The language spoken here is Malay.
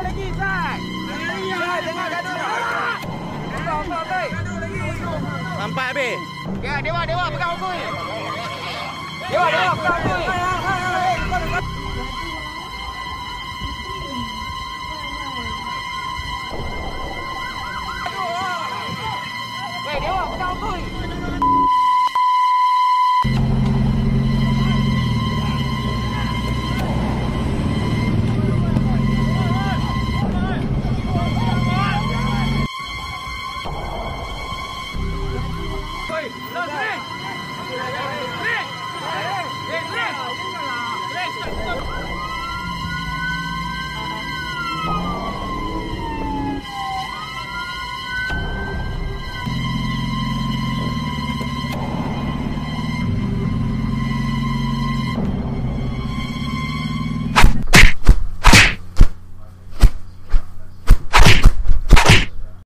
gaduh lagi, Zai. Zai, jangan gaduh. Gaduh, gaduh, gaduh. Sampai habis. Ya, Dewa, Dewa, pegang aku. Dewa, Dewa, pegang aku. Hey, Dewa, pegang aku.